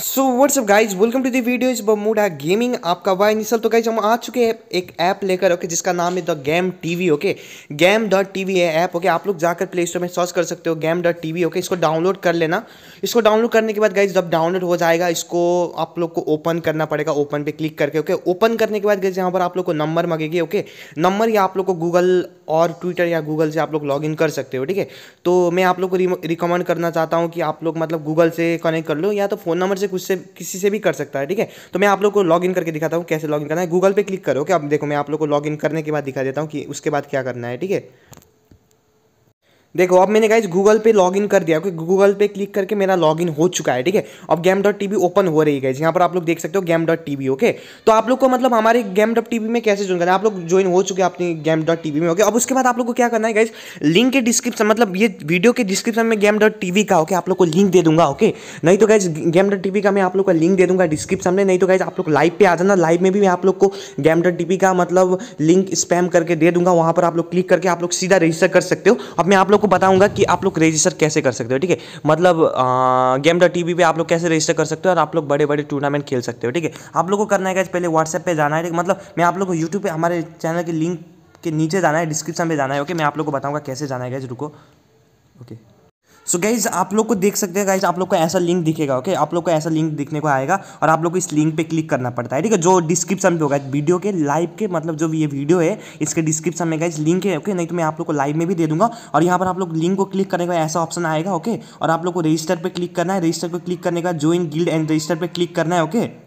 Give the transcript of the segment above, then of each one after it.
So what's up guys welcome to the video is Bermuda gaming आपका वाई निसल तो गाइज़ हम आ चुके हैं एक ऐप लेकर ओके जिसका नाम है the game TV okay game dot T V है ऐप ओके आप लोग जाकर प्ले स्टोर में सर्च कर सकते हो game dot T V okay इसको डाउनलोड कर लेना। इसको डाउनलोड करने के बाद गाइज़ जब डाउनलोड हो जाएगा, इसको आप लोग को ओपन करना पड़ेगा ओपन पे क्लिक करके ओके ओपन करने के बाद गाइज़ यहाँ पर आप लोग को नंबर मांगेगी ओके नंबर या आप लोग को गूगल और ट्विटर या गूगल से आप लोग लॉग इन कर सकते हो, ठीक है? तो मैं आप लोग को रिकमेंड करना चाहता हूँ कि आप लोग मतलब गूगल से कनेक्ट कर लो, या तो फ़ोन नंबर से कुछ से, किसी से भी कर सकता है, ठीक है? तो मैं आप लोग को लॉग करके दिखाता हूँ कैसे लॉग करना है। गूगल पे क्लिक करो क्या अब देखो, मैं आप लोग को लॉग करने के बाद दिखा देता हूँ कि उसके बाद क्या करना है, ठीक है? देखो अब मैंने गाइज़ गूगल पे लॉगिन कर दिया क्योंकि गूगल पे क्लिक करके मेरा लॉगिन हो चुका है ठीक है अब गेम डॉट टीवी ओपन हो रही है यहाँ पर आप लोग देख सकते हो गेम डॉट टीवी ओके तो आप लोग को मतलब हमारे गेम डॉट टीवी में कैसे ज्वाइन करना है आप लोग ज्वाइन हो चुके हैं अपनी गेम डॉट टीवी में ओके अब उसके बाद आप लोग को क्या करना है गाइज़ लिंक के डिस्क्रिप्शन मतलब ये वीडियो के डिस्क्रिप्शन में गेम डॉट टीवी का ओके आप लोग को लिंक दे दूँगा ओके नहीं तो गाइज़ गेम डॉट टीवी का मैं आप लोग का लिंक दे दूँगा डिस्क्रिप्शन में नहीं तो गाइज़ आप लोग लाइव पे आ जाना लाइव में भी मैं आप लोग को गेम डॉट टीवी का मतलब लिंक स्पैम करके दे दूँगा वहाँ पर आप लोग क्लिक करके आप लोग सीधा रजिस्टर कर सकते हो अब मैं आप लोग को बताऊँगा कि आप लोग रजिस्टर कैसे कर सकते हो, ठीक है? मतलब गेम डॉट टी पे आप लोग कैसे रजिस्टर कर सकते हो और आप लोग बड़े बड़े टूर्नामेंट खेल सकते हो, ठीक है? आप लोग को करना है पहले व्हाट्सएप पर जाना है मतलब मैं आप लोग को यूट्यूब पर हमारे चैनल के लिंक के नीचे जाना है डिस्क्रिप्शन में जाना है ओके मैं आप लोग को बताऊँगा कैसे जाना है रुको ओके सो so गाइज़ आप लोग को देख सकते हैं गाइज़ आप लोग को ऐसा लिंक दिखेगा ओके okay? आप लोग को ऐसा लिंक दिखने को आएगा और आप लोग को इस लिंक पे क्लिक करना पड़ता है, ठीक है जो डिस्क्रिप्शन पे होगा वीडियो के लाइव के मतलब जो ये वीडियो है, इसके डिस्क्रिप्शन में गाइज़ लिंक है ओके okay? नहीं तो मैं आप लोग को लाइव में भी दे दूँगा और यहाँ पर आप लोग लिंक को क्लिक करने का ऐसा ऑप्शन आएगा ओके okay? और आप लोग को रजिस्टर पर क्लिक करना है रजिस्टर पर क्लिक करने का ज्वाइन गिल्ड एंड रजिस्टर पर क्लिक करना है ओके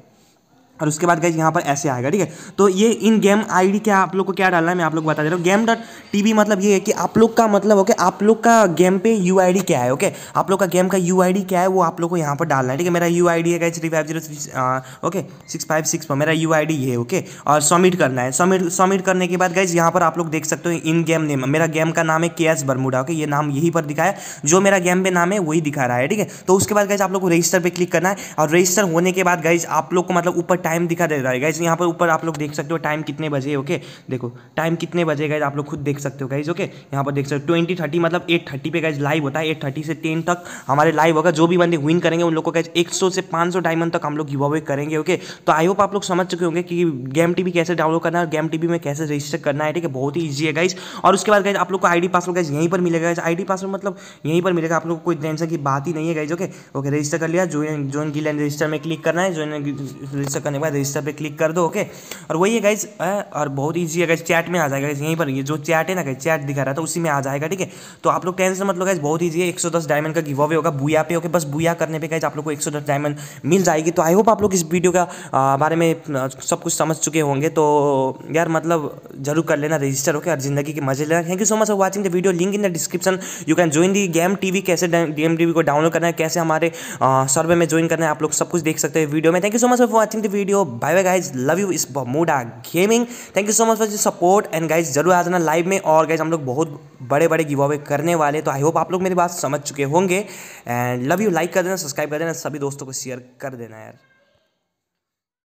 और उसके बाद गाइज़ यहाँ पर ऐसे आएगा, ठीक है? तो ये इन गेम आईडी क्या, आप लोग को क्या डालना है, मैं आप लोग बता दे रहा हूँ। गेम डॉट टीवी मतलब ये है कि आप लोग का मतलब ओके आप लोग का गेम पे यू क्या है ओके आप लोग का गेम का यू क्या है, वो आप लोग को यहाँ पर डालना है, ठीक है? मेरा यू है guys three five zero okay six five six पर मेरा यू ये है ओके और सबमिट करना है। सबमिट सबमिट करने के बाद गाइज़ यहाँ पर आप लोग देख सकते हो इन गेम नेम मेरा गेम का नाम है के एस बरमुडा ओके ये नाम यहीं पर दिखाया जो मेरा गेम पे नाम है, वही दिखा रहा है, ठीक है? तो उसके बाद गाइज़ आप लोग को रजिस्टर पर क्लिक करना है। और रजिस्टर होने के बाद गाइज़ आप लोग को मतलब ऊपर टाइम दिखा दे रहा है। गाइज़ यहाँ पर ऊपर आप लोग देख सकते हो टाइम कितने बजे ओके देखो टाइम कितने बजे गाइज़ आप लोग खुद देख सकते हो गाइज़ ओके यहाँ पर देख सकते हो ट्वेंटी थर्टी मतलब एट थर्टी पे गाइज़ लाइव होता है। एट थर्टी से टेन तक हमारे लाइव होगा। जो भी बंदे विन करेंगे, उन लोग को गाइज़ एक सौ से पाँच सौ डायमंड तक हम लोग गिव अवे करेंगे ओके तो आई होप आप लोग समझ चुके होंगे कि गेम टीवी कैसे डाउनलोड करना है गेम टीवी में कैसे रजिस्टर करना है, ठीक है? बहुत ही ईजी है गाइज़ और उसके बाद गाइज़ आप लोग को आई पासवर्ड गाइज़ यहीं पर मिलेगा गाइज़ आई पासवर्ड मतलब यहीं पर मिलेगा। आप लोग कोई टेंशन की बात ही नहीं है गाइज़ ओके ओके रजिस्टर कर लिया। ज्वाइन ज्वाइन गिल रजिस्टर में क्लिक करना है। ज्वाइन रजिस्टर के बाद रजिस्टर पर क्लिक कर दो ओके और वही है गाइज़ और बहुत ईजी है गाइज़ चैट में आ जाएगा यहीं पर ये जो चैट है ना गाइज़ चैट दिखा रहा था, उसी में आ जाएगा, ठीक है? तो आप लोग टेंशन मतलब गाइज़ बहुत ईजी है, एक डायमंड का गिव होगा, बुया पे ओके बस बुया करने पे गाइज़ आप लोग को एक डायमंड मिल जाएगी। तो आई होप आप लोग इस वीडियो का बारे में सब कुछ समझ चुके होंगे तो यार मतलब ज़रूर कर लेना रजिस्टर होकर और ज़िंदगी के मज़े लेना। Thank you so much for watching the video link in the description you can join the game TV कैसे गेम टीवी को डाउनलोड करना है, कैसे हमारे सर्वे में ज्वाइन करना है, आप लोग सब कुछ देख सकते हैं वीडियो में। Thank you so much for watching the video bye bye guys love you Bermuda gaming thank you so much for support and guys ज़रूर आ जाना लाइव में और गाइज़ हम लोग बहुत बड़े बड़े गिव अवे करने वाले तो आई होप आप लोग मेरी बात समझ चुके होंगे। एंड लव यू लाइक कर देना सब्सक्राइब कर देना। सभी दोस्तों को शेयर कर देना, यार।